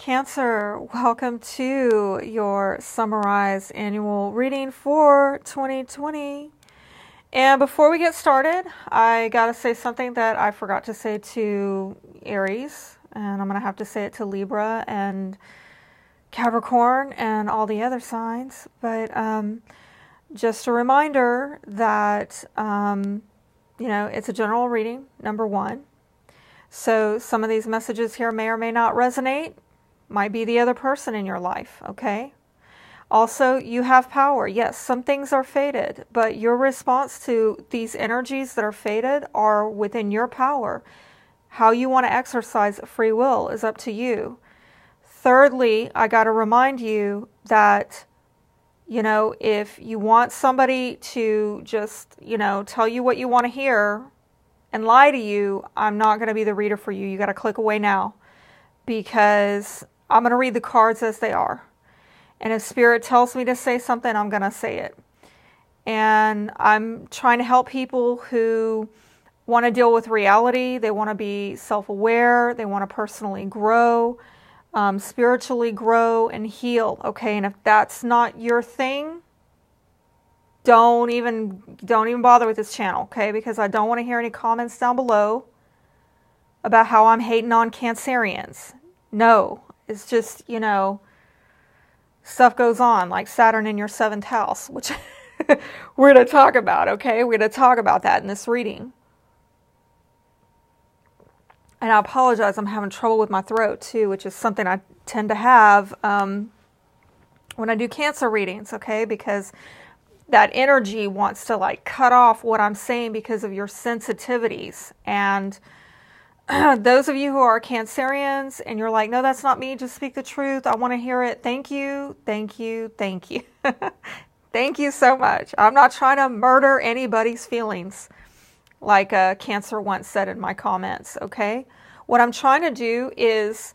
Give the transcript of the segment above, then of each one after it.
Cancer, welcome to your summarized annual reading for 2020. And before we get started, I got to say something that I forgot to say to Aries, and I'm going to have to say it to Libra and Capricorn and all the other signs. But um, just a reminder that, um, you know, it's a general reading, number one. So some of these messages here may or may not resonate might be the other person in your life, okay? Also, you have power. Yes, some things are fated, but your response to these energies that are fated are within your power. How you want to exercise free will is up to you. Thirdly, I got to remind you that, you know, if you want somebody to just, you know, tell you what you want to hear and lie to you, I'm not going to be the reader for you. You got to click away now because I'm going to read the cards as they are. And if Spirit tells me to say something, I'm going to say it. And I'm trying to help people who want to deal with reality. They want to be self aware. They want to personally grow, um, spiritually grow, and heal. Okay. And if that's not your thing, don't even don't even bother with this channel okay because i don't want to hear any comments down below about how i'm hating on cancerians no it's just, you know, stuff goes on, like Saturn in your seventh house, which we're going to talk about, okay? We're going to talk about that in this reading. And I apologize, I'm having trouble with my throat too, which is something I tend to have um, when I do cancer readings, okay? Because that energy wants to like cut off what I'm saying because of your sensitivities. And those of you who are Cancerians and you're like, no, that's not me, just speak the truth. I want to hear it. Thank you, thank you, thank you. thank you so much. I'm not trying to murder anybody's feelings, like a Cancer once said in my comments, okay? What I'm trying to do is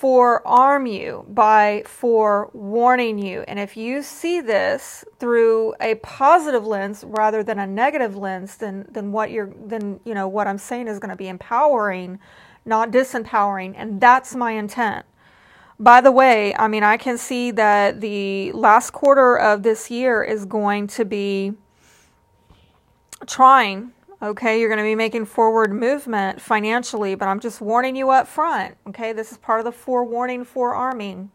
forearm you by forewarning you. And if you see this through a positive lens rather than a negative lens, then then what you're then you know what I'm saying is going to be empowering, not disempowering, and that's my intent. By the way, I mean I can see that the last quarter of this year is going to be trying Okay, you're going to be making forward movement financially, but I'm just warning you up front. Okay, this is part of the forewarning, forearming.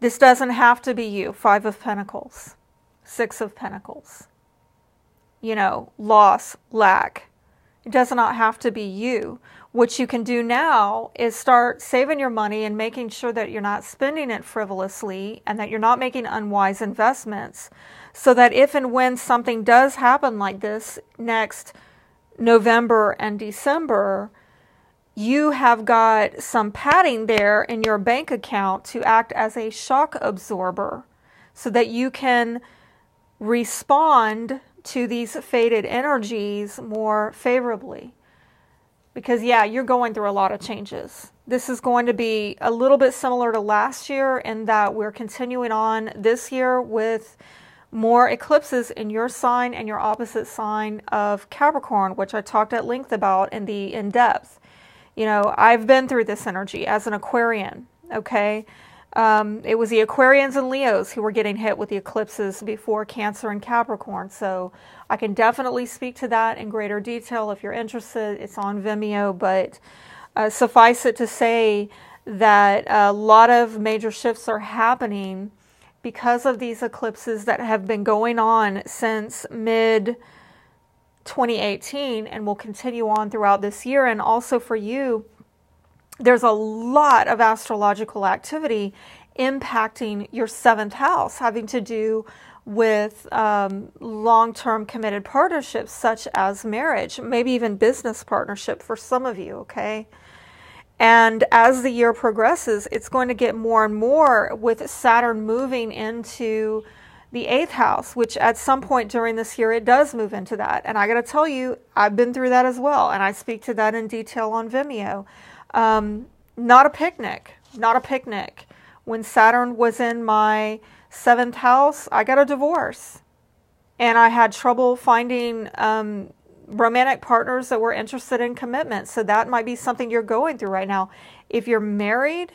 This doesn't have to be you. Five of Pentacles, Six of Pentacles. You know, loss, lack. It does not have to be you. What you can do now is start saving your money and making sure that you're not spending it frivolously and that you're not making unwise investments so that if and when something does happen like this next November and December, you have got some padding there in your bank account to act as a shock absorber so that you can respond to these fated energies more favorably. Because, yeah, you're going through a lot of changes. This is going to be a little bit similar to last year in that we're continuing on this year with more eclipses in your sign and your opposite sign of Capricorn, which I talked at length about in the in depth. You know, I've been through this energy as an Aquarian, okay? Um, it was the Aquarians and Leos who were getting hit with the eclipses before Cancer and Capricorn. So I can definitely speak to that in greater detail if you're interested. It's on Vimeo, but uh, suffice it to say that a lot of major shifts are happening because of these eclipses that have been going on since mid 2018 and will continue on throughout this year. And also for you, there's a lot of astrological activity impacting your seventh house, having to do with um, long term committed partnerships such as marriage, maybe even business partnership for some of you, okay? And as the year progresses, it's going to get more and more with Saturn moving into the eighth house, which at some point during this year it does move into that. And I got to tell you, I've been through that as well, and I speak to that in detail on Vimeo. Um, not a picnic, not a picnic. When Saturn was in my seventh house, I got a divorce, and I had trouble finding um, romantic partners that were interested in commitment. So that might be something you're going through right now. If you're married,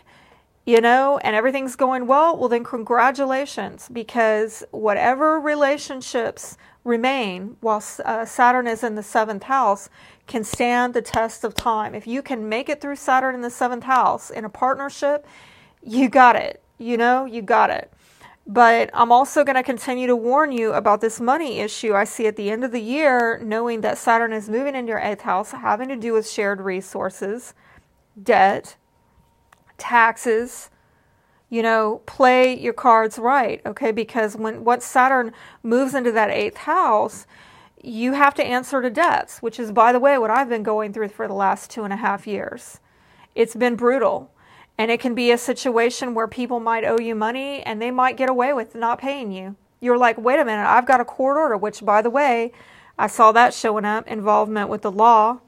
you know, and everything's going well, well, then congratulations, because whatever relationships remain while uh, Saturn is in the seventh house can stand the test of time. If you can make it through Saturn in the seventh house in a partnership, you got it. You know, you got it. But I'm also going to continue to warn you about this money issue I see at the end of the year, knowing that Saturn is moving into your eighth house, having to do with shared resources, debt, taxes. You know, play your cards right, okay? Because when once Saturn moves into that eighth house, you have to answer to debts, which is, by the way, what I've been going through for the last two and a half years. It's been brutal. And it can be a situation where people might owe you money and they might get away with not paying you. You're like, wait a minute, I've got a court order, which, by the way, I saw that showing up involvement with the law.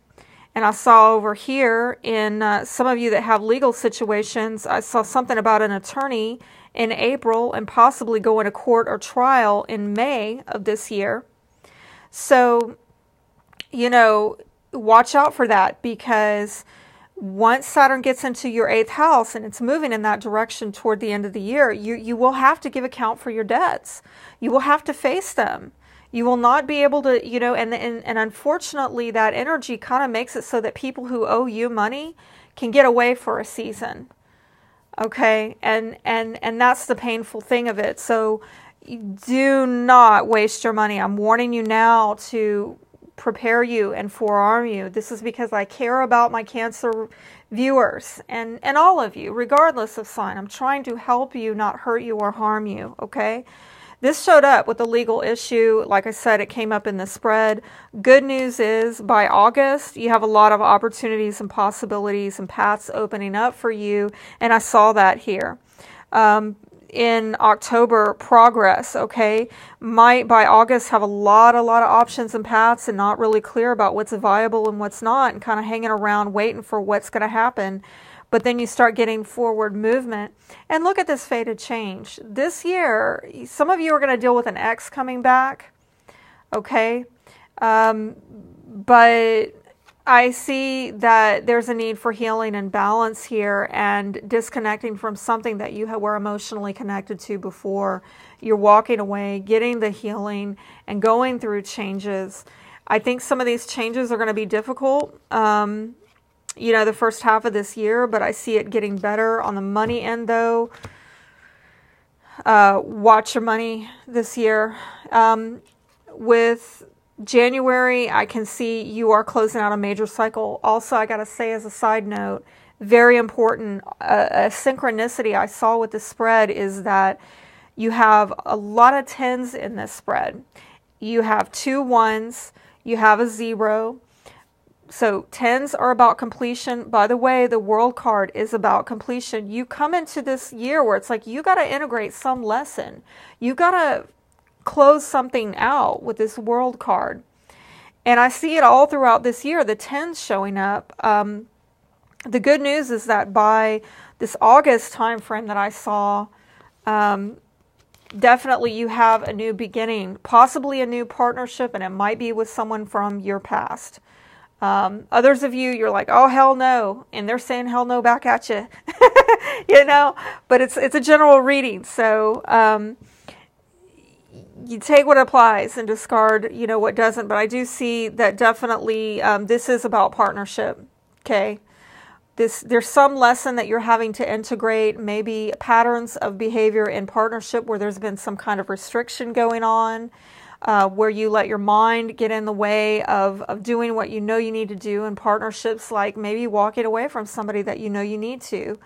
And I saw over here in uh, some of you that have legal situations, I saw something about an attorney in April and possibly going to court or trial in May of this year. So, you know, watch out for that because once Saturn gets into your eighth house and it's moving in that direction toward the end of the year, you, you will have to give account for your debts. You will have to face them. You will not be able to, you know, and, and, and unfortunately, that energy kind of makes it so that people who owe you money can get away for a season. Okay. And, and, and that's the painful thing of it. So do not waste your money. I'm warning you now to prepare you and forearm you. This is because I care about my Cancer viewers and, and all of you, regardless of sign. I'm trying to help you, not hurt you or harm you, okay? This showed up with a legal issue. Like I said, it came up in the spread. Good news is by August, you have a lot of opportunities and possibilities and paths opening up for you. And I saw that here. Um, in October progress, okay, might by August have a lot, a lot of options and paths and not really clear about what's viable and what's not and kind of hanging around waiting for what's going to happen. But then you start getting forward movement. And look at this fated change. This year, some of you are going to deal with an ex coming back, okay? Um, but I see that there's a need for healing and balance here and disconnecting from something that you were emotionally connected to before. You're walking away, getting the healing, and going through changes. I think some of these changes are going to be difficult, um, you know, the first half of this year, but I see it getting better on the money end, though. Uh, watch your money this year. Um, with January, I can see you are closing out a major cycle. Also, I got to say, as a side note, very important, a, synchronicity I saw with the spread is that you have a lot of tens in this spread. You have two ones, you have a zero. So tens are about completion. By the way, the world card is about completion. You come into this year where it's like you got to integrate some lesson. You got to close something out with this world card. And I see it all throughout this year, the tens showing up. Um, the good news is that by this August time frame that I saw, um, definitely you have a new beginning, possibly a new partnership, and it might be with someone from your past. Um, others of you, you're like, oh hell no, and they're saying hell no back at you, you know. But it's it's a general reading, so um, you take what applies and discard, you know, what doesn't. But I do see that definitely um, this is about partnership. Okay, this there's some lesson that you're having to integrate, maybe patterns of behavior in partnership where there's been some kind of restriction going on. Uh, where you let your mind get in the way of, of doing what you know you need to do in partnerships, like maybe walking away from somebody that you know you need to,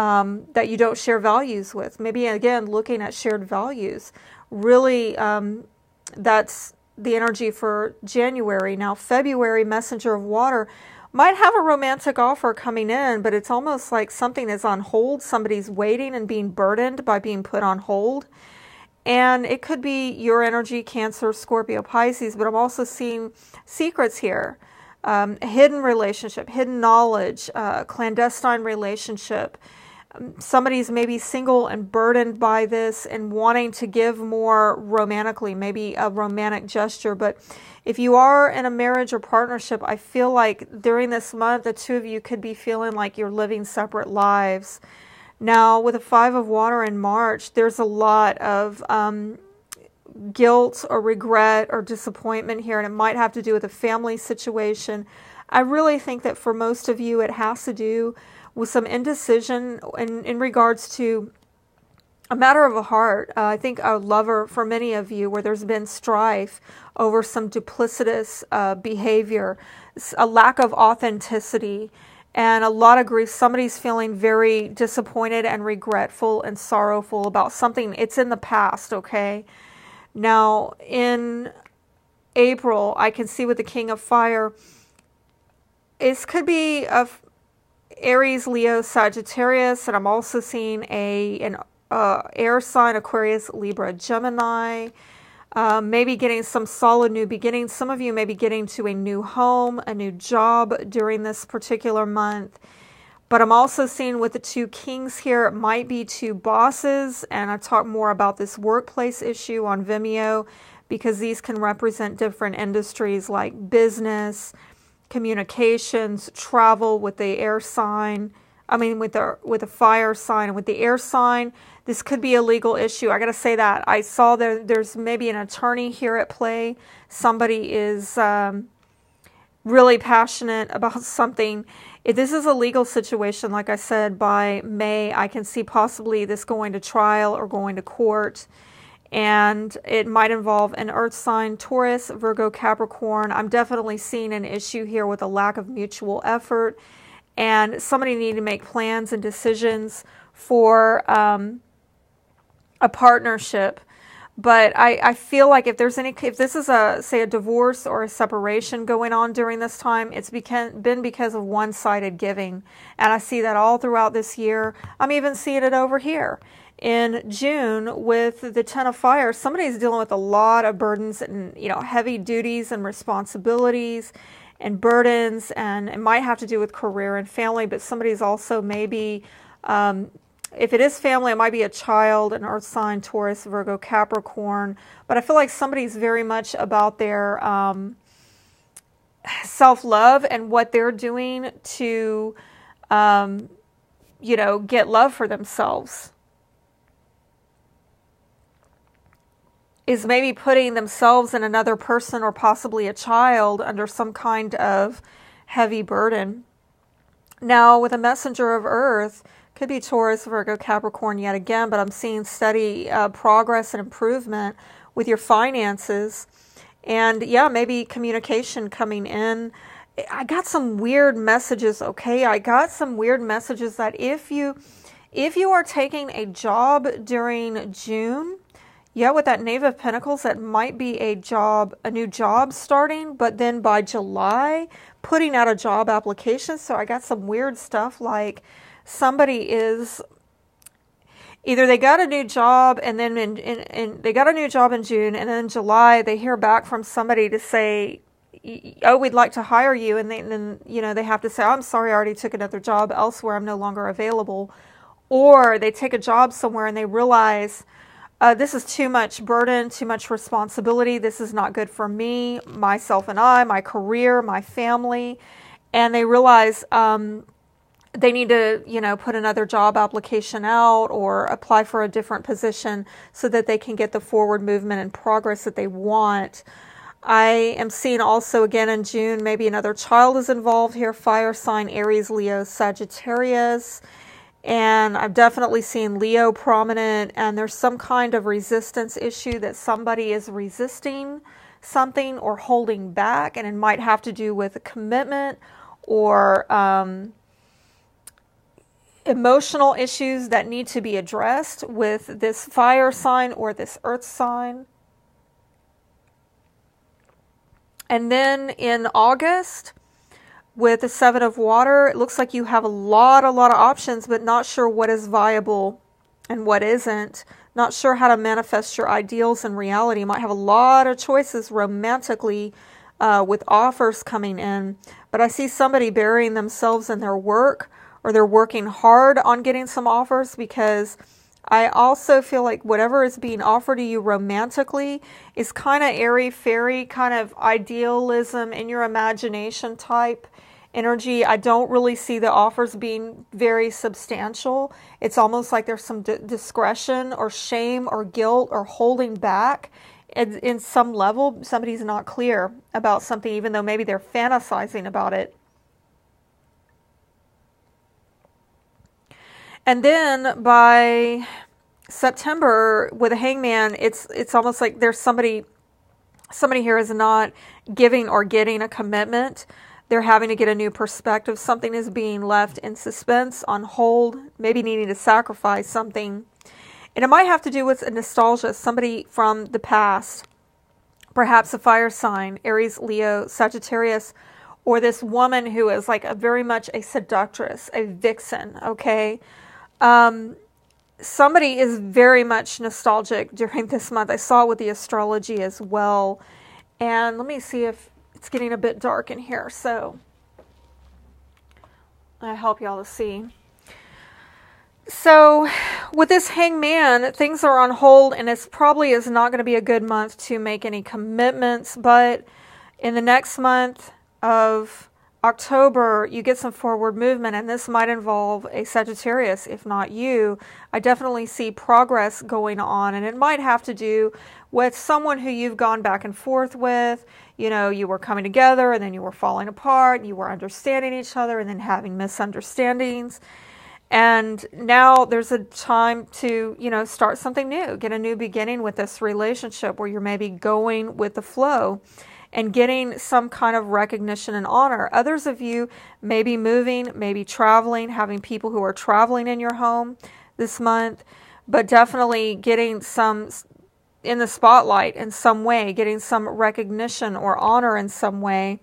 um, that you don't share values with. Maybe again, looking at shared values really um, that's the energy for January. Now, February, Messenger of Water might have a romantic offer coming in, but it's almost like something is on hold. Somebody's waiting and being burdened by being put on hold. And it could be your energy, Cancer, Scorpio, Pisces, but I'm also seeing secrets here. Um, hidden relationship, hidden knowledge, uh, clandestine relationship, somebody's maybe single and burdened by this and wanting to give more romantically, maybe a romantic gesture. But if you are in a marriage or partnership, I feel like during this month, the two of you could be feeling like you're living separate lives. Now, with a five of water in March, there's a lot of um, guilt or regret or disappointment here, and it might have to do with a family situation. I really think that for most of you, it has to do with some indecision in, in regards to a matter of a heart. Uh, I think a lover for many of you, where there's been strife over some duplicitous uh, behavior, a lack of authenticity, and a lot of grief. Somebody's feeling very disappointed and regretful and sorrowful about something. It's in the past, okay? Now, in April, I can see with the King of Fire, this could be of Aries, Leo, Sagittarius, and I'm also seeing a an uh, air sign Aquarius, Libra, Gemini. Uh, maybe getting some solid new beginnings. Some of you may be getting to a new home, a new job during this particular month. But I'm also seeing with the two kings here, it might be two bosses. And I talk more about this workplace issue on Vimeo because these can represent different industries like business, communications, travel with the air sign. I mean, with the with the fire sign and with the air sign, this could be a legal issue. I got to say that I saw there. There's maybe an attorney here at play. Somebody is um, really passionate about something. If this is a legal situation, like I said, by May, I can see possibly this going to trial or going to court and it might involve an earth sign Taurus, Virgo, Capricorn. I'm definitely seeing an issue here with a lack of mutual effort, and somebody needing to make plans and decisions for um, a partnership. But I, I feel like if there's any, if this is a, say, a divorce or a separation going on during this time, it's been because of one sided giving. And I see that all throughout this year. I'm even seeing it over here in June with the Ten of Fire, somebody's dealing with a lot of burdens and you know heavy duties and responsibilities and burdens, and it might have to do with career and family. But somebody's also maybe, um, if it is family, it might be a child, an Earth sign, Taurus, Virgo, Capricorn. But I feel like somebody's very much about their um, self love and what they're doing to, um, you know, get love for themselves is maybe putting themselves and another person or possibly a child under some kind of heavy burden. Now, with a messenger of earth, could be Taurus, Virgo, Capricorn yet again, but I'm seeing steady uh, progress and improvement with your finances. And yeah, maybe communication coming in. I got some weird messages, okay? I got some weird messages that if you if you are taking a job during June, yeah, with that Knave of Pentacles, that might be a job, a new job starting, but then by July, putting out a job application. So I got some weird stuff like somebody is either they got a new job and then in, in, in, they got a new job in June and then in July they hear back from somebody to say, oh, we'd like to hire you. And, they, and then, you know, they have to say, I'm sorry, I already took another job elsewhere. I'm no longer available. Or they take a job somewhere and they realize, uh, this is too much burden, too much responsibility. This is not good for me, myself and I, my career, my family. And they realize um, they need to, you know, put another job application out or apply for a different position so that they can get the forward movement and progress that they want. I am seeing also again in June, maybe another child is involved here fire sign Aries, Leo, Sagittarius and I've definitely seen Leo prominent, and there's some kind of resistance issue that somebody is resisting something or holding back, and it might have to do with a commitment or um, emotional issues that need to be addressed with this fire sign or this earth sign. And then in August, with the seven of water, it looks like you have a lot, a lot of options, but not sure what is viable and what isn't. Not sure how to manifest your ideals in reality. You might have a lot of choices romantically uh, with offers coming in, but I see somebody burying themselves in their work or they're working hard on getting some offers because I also feel like whatever is being offered to you romantically is kind of airy fairy, kind of idealism in your imagination type energy. I don't really see the offers being very substantial. It's almost like there's some d- discretion or shame or guilt or holding back. In, in some level, somebody's not clear about something, even though maybe they're fantasizing about it. And then by September with a hangman, it's it's almost like there's somebody somebody here is not giving or getting a commitment. They're having to get a new perspective. Something is being left in suspense, on hold, maybe needing to sacrifice something. And it might have to do with a nostalgia, somebody from the past, perhaps a fire sign, Aries, Leo, Sagittarius, or this woman who is like a very much a seductress, a vixen, okay? Um, somebody is very much nostalgic during this month. I saw it with the astrology as well. And let me see if it's getting a bit dark in here. So I help y'all to see. So, with this hangman, things are on hold, and it's probably is not going to be a good month to make any commitments. But in the next month of October, you get some forward movement, and this might involve a Sagittarius, if not you. I definitely see progress going on, and it might have to do with someone who you've gone back and forth with. You know, you were coming together, and then you were falling apart, you were understanding each other, and then having misunderstandings. And now there's a time to, you know, start something new, get a new beginning with this relationship where you're maybe going with the flow and getting some kind of recognition and honor. Others of you may be moving, maybe traveling, having people who are traveling in your home this month, but definitely getting some in the spotlight in some way, getting some recognition or honor in some way.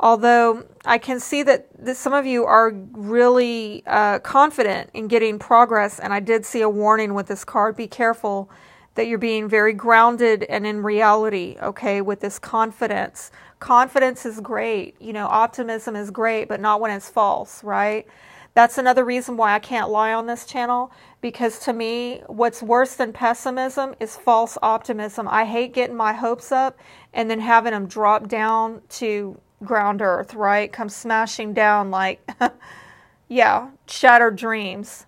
Although I can see that, that some of you are really uh, confident in getting progress, and I did see a warning with this card be careful that you're being very grounded and in reality, okay, with this confidence. Confidence is great. You know, optimism is great, but not when it's false, right? That's another reason why I can't lie on this channel because to me, what's worse than pessimism is false optimism. I hate getting my hopes up and then having them drop down to ground earth, right? Come smashing down like, yeah, shattered dreams.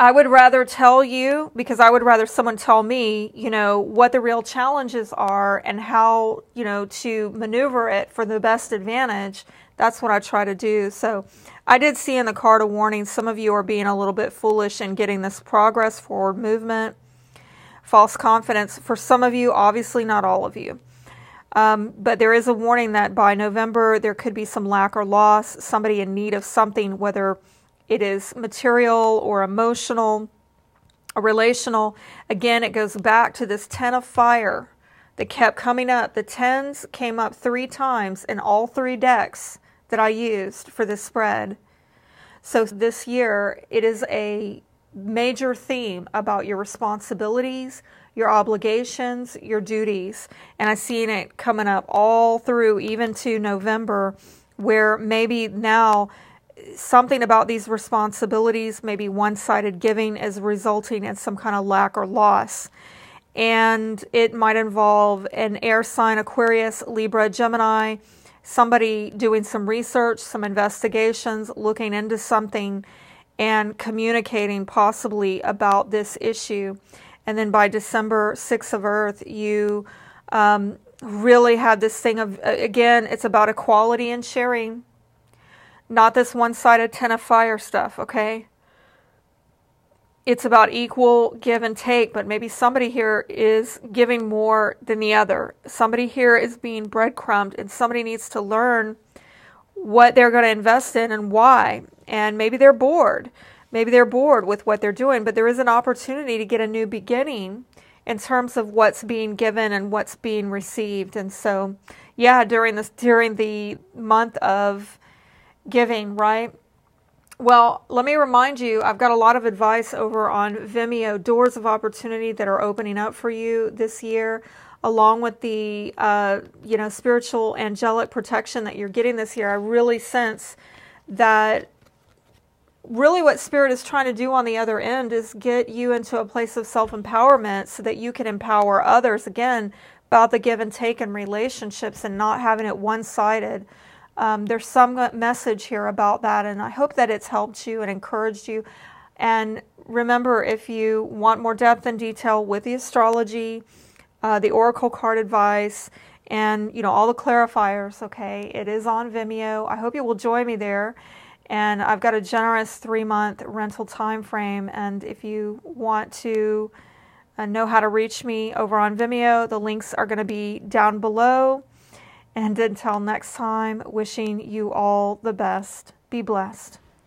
I would rather tell you because I would rather someone tell me, you know, what the real challenges are and how, you know, to maneuver it for the best advantage. That's what I try to do. So I did see in the card a warning some of you are being a little bit foolish in getting this progress forward movement, false confidence. For some of you, obviously not all of you. Um, but there is a warning that by November there could be some lack or loss, somebody in need of something, whether it is material or emotional or relational. Again, it goes back to this 10 of fire that kept coming up. The 10s came up three times in all three decks that I used for this spread. So this year, it is a major theme about your responsibilities, your obligations, your duties. And I've seen it coming up all through, even to November, where maybe now something about these responsibilities, maybe one sided giving, is resulting in some kind of lack or loss. And it might involve an air sign Aquarius, Libra, Gemini, somebody doing some research, some investigations, looking into something, and communicating possibly about this issue. And then by December 6th of Earth, you um, really had this thing of, again, it's about equality and sharing not this one sided 10 of fire stuff, okay? It's about equal give and take, but maybe somebody here is giving more than the other. Somebody here is being breadcrumbed, and somebody needs to learn what they're going to invest in and why. And maybe they're bored. Maybe they're bored with what they're doing, but there is an opportunity to get a new beginning in terms of what's being given and what's being received. And so, yeah, during this during the month of giving, right? Well, let me remind you, I've got a lot of advice over on Vimeo, doors of opportunity that are opening up for you this year, along with the, uh, you know, spiritual angelic protection that you're getting this year. I really sense that really what spirit is trying to do on the other end is get you into a place of self-empowerment so that you can empower others again about the give and take in relationships and not having it one-sided um, there's some message here about that and i hope that it's helped you and encouraged you and remember if you want more depth and detail with the astrology uh, the oracle card advice and you know all the clarifiers okay it is on vimeo i hope you will join me there and I've got a generous three month rental time frame. And if you want to uh, know how to reach me over on Vimeo, the links are going to be down below. And until next time, wishing you all the best. Be blessed.